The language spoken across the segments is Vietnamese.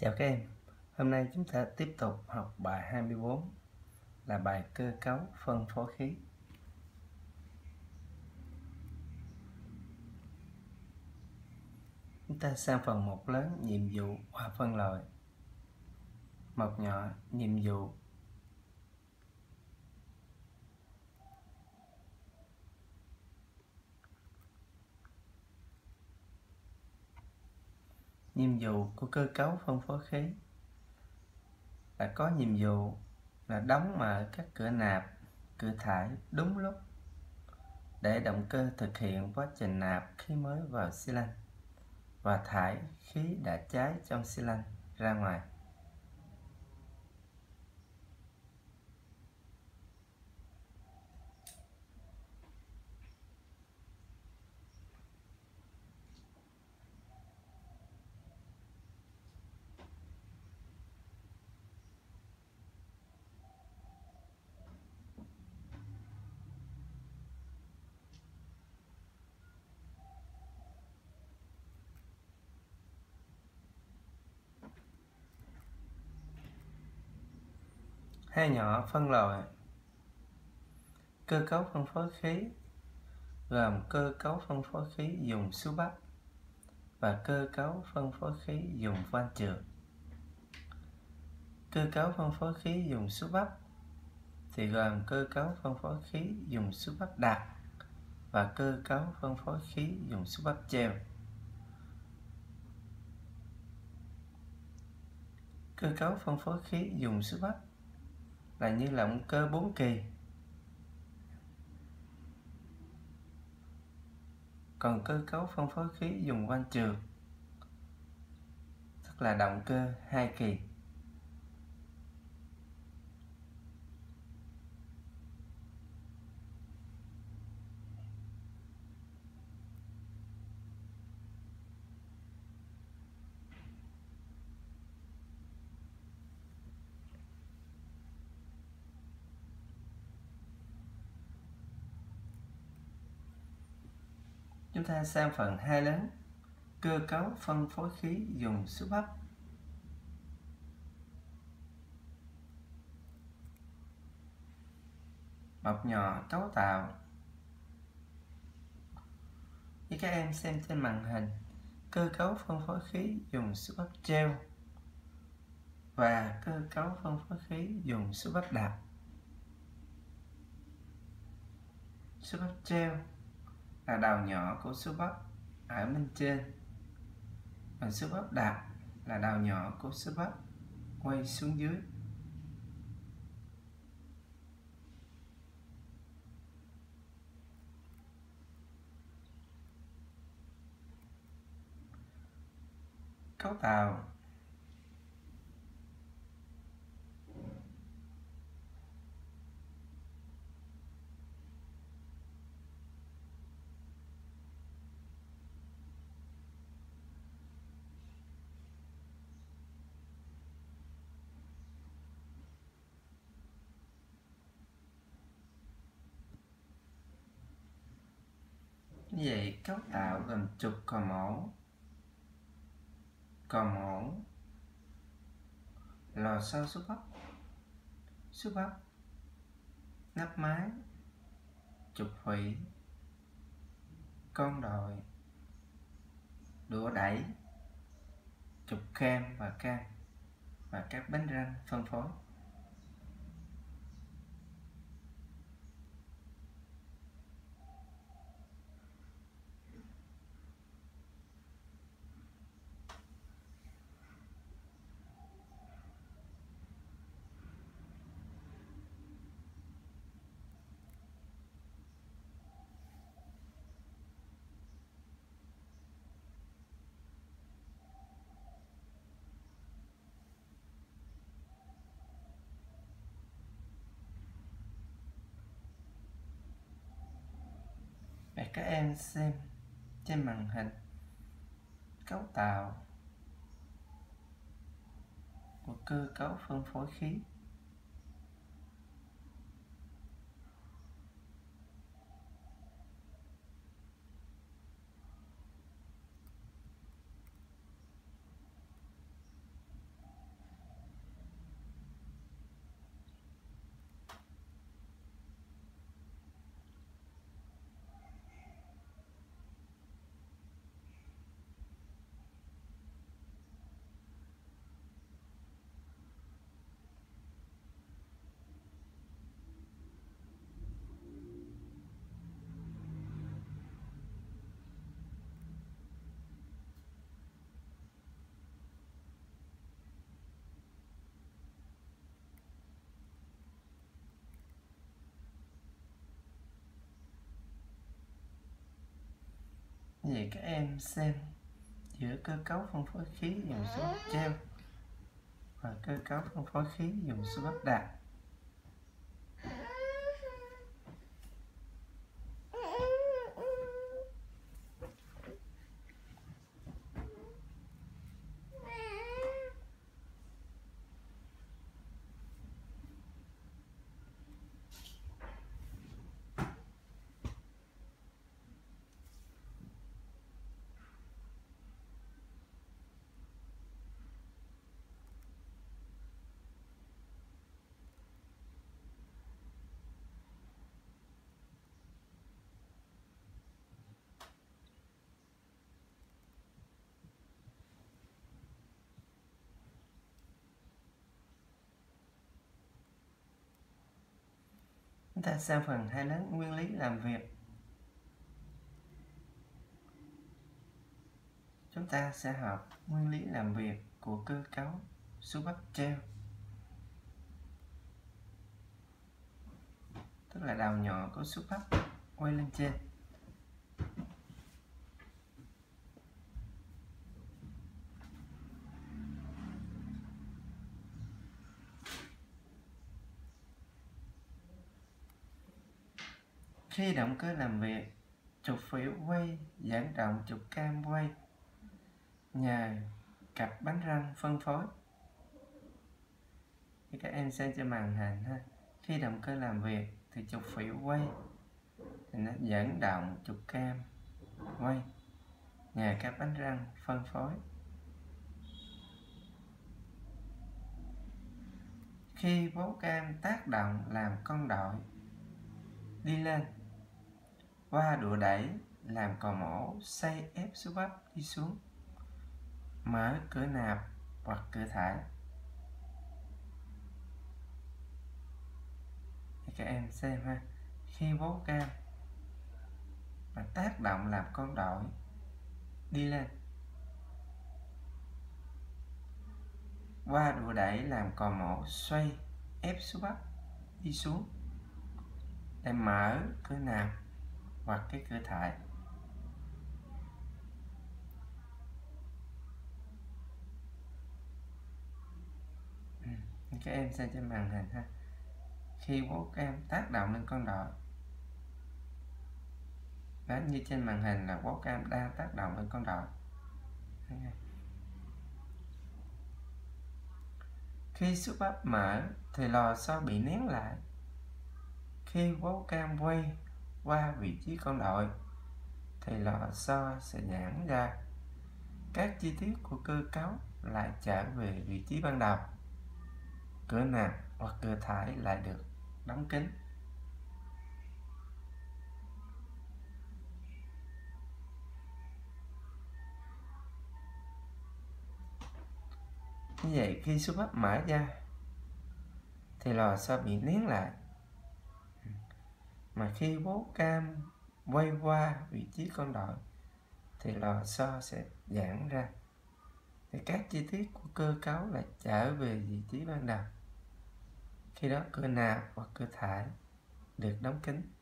Chào các em, hôm nay chúng ta tiếp tục học bài 24 là bài cơ cấu phân phối khí. Chúng ta sang phần một lớn nhiệm vụ và phân loại. Một nhỏ nhiệm vụ nhiệm vụ của cơ cấu phân phối khí. Là có nhiệm vụ là đóng mở các cửa nạp, cửa thải đúng lúc để động cơ thực hiện quá trình nạp khí mới vào xi lanh và thải khí đã cháy trong xi lanh ra ngoài. Hai nhỏ phân loại. Cơ cấu phân phối khí. Gồm cơ cấu phân phối khí dùng xú bắp và cơ cấu phân phối khí dùng van trượt. Cơ cấu phân phối khí dùng xú bắp thì gồm cơ cấu phân phối khí dùng xú bắp đặc và cơ cấu phân phối khí dùng xú bắp treo. Cơ cấu phân phối khí dùng xú bắp là như là một cơ bốn kỳ. Còn cơ cấu phân phối khí dùng van trường, tức là động cơ hai kỳ. Chúng ta sang phần hai lớn. Cơ cấu phân phối khí dùng xúc hấp. Bọc nhỏ cấu tạo. Như các em xem trên màn hình, Cơ cấu phân phối khí dùng xúc hấp treo Và cơ cấu phân phối khí dùng xúc hấp đạp. Xúc hấp treo là đầu nhỏ của số bắp ở bên trên. Và số bắp đạp là đầu nhỏ của số bắp quay xuống dưới. Cấu tạo vậy cấu tạo gồm trục cò mổ. Cò mổ. Lò xo số bắp. Số bắp. Nắp mái Trục hủy. Con đòi Đũa đẩy. Trục cam và cam Và các bánh răng phân phối. Các em xem trên màn hình cấu tạo của cơ cấu phân phối khí. Vậy các em xem giữa cơ cấu phân phối khí dùng số treo và cơ cấu phân phối khí dùng số bắp đạt. Chúng ta sang phần hai lớn nguyên lý làm việc. Chúng ta sẽ học nguyên lý làm việc của cơ cấu số bắp treo. Tức là đầu nhỏ của số bắp quay lên trên. Khi động cơ làm việc, trục phễu quay giãn động trục cam quay nhờ cặp bánh răng phân phối. Thì các em xem trên màn hình ha. Khi động cơ làm việc thì trục phễu quay thì nó dẫn động trục cam quay nhờ các bánh răng phân phối. Khi bố cam tác động làm con đội đi lên qua đũa đẩy làm cò mổ xoay ép xuống bắp đi xuống. Mở cửa nạp hoặc cửa thải. Thì các em xem ha. Khi bố cam và tác động làm con đội đi lên. Qua đũa đẩy làm cò mổ, xoay, ép xuống bắp đi xuống. Để mở cửa nạp hoặc cái cửa thải ừ, các em xem trên màn hình ha. Khi bố các em tác động lên con đội đó như trên màn hình là bố cam đang tác động lên con đội khi xúc bắp mở thì lò xo bị nén lại. Khi bố cam quay qua vị trí con đội thì lò xo sẽ giãn ra. Các chi tiết của cơ cấu lại trở về vị trí ban đầu. Cửa nạp hoặc cửa thải lại được đóng kín. Như vậy khi số bắp mở ra thì lò xo bị nén lại mà khi bố cam quay qua vị trí con đội thì lò xo sẽ giãn ra. Thì các chi tiết của cơ cấu lại trở về vị trí ban đầu. Khi đó cửa nạp hoặc cửa thải được đóng kín.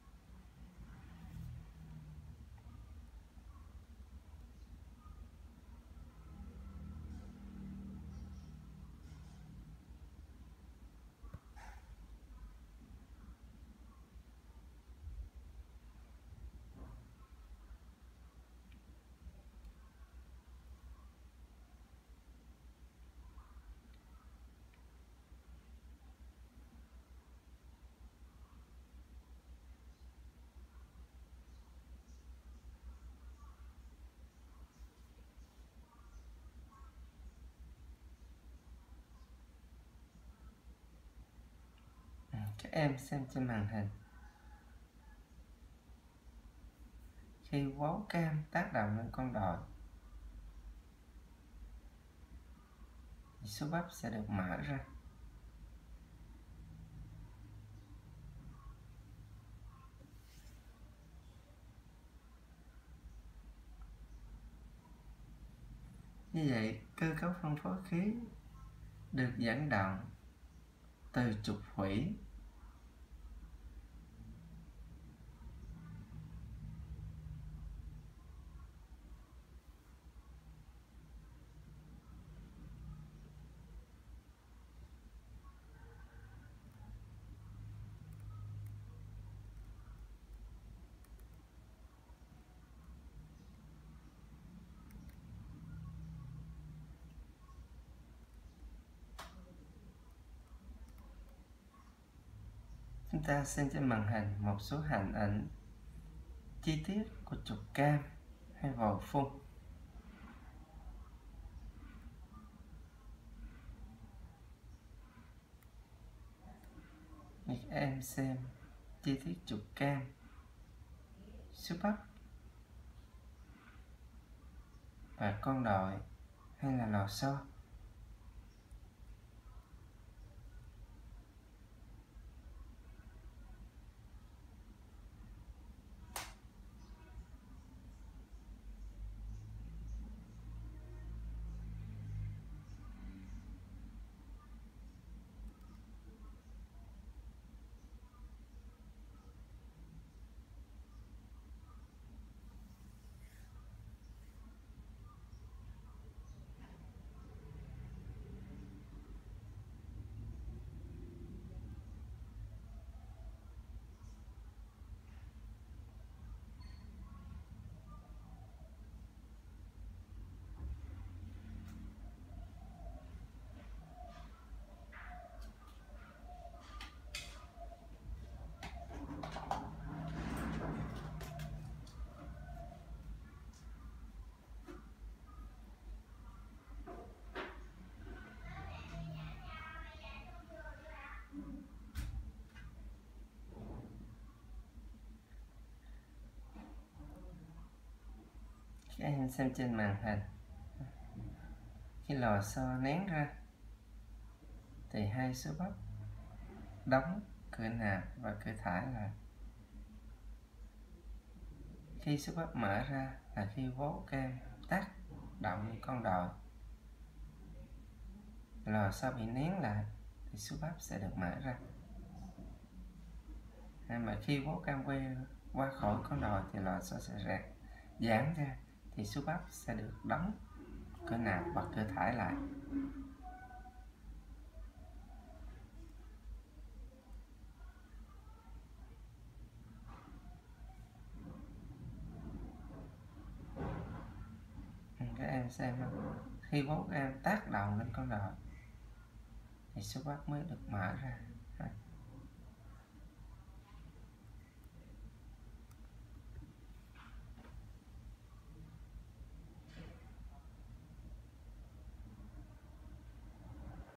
Các em xem trên màn hình. Khi bó cam tác động lên con đồi thì số bắp sẽ được mở ra. Như vậy, cơ cấu phân phối khí được dẫn động từ trục hủy chúng ta xem trên màn hình một số hình ảnh chi tiết của trục cam hay vòi phun. Các em xem chi tiết trục cam. Số bắp và con đội hay là lò xo? Các em xem trên màn hình? Khi lò xo nén ra. Thì hai số bắp. Đóng, cửa nạp và cửa thải là khi số bắp mở ra là khi vố cam tác động con đòi lò xo bị nén lại thì số bắp sẽ được mở ra. Hay mà khi vố cam quay qua khỏi con đòi thì lò xo sẽ rạc giãn ra thì số bắp sẽ được đóng cơ nạp hoặc cơ thải lại. Các em xem khi bóng em tác động lên con đòn thì số bắp mới được mở ra.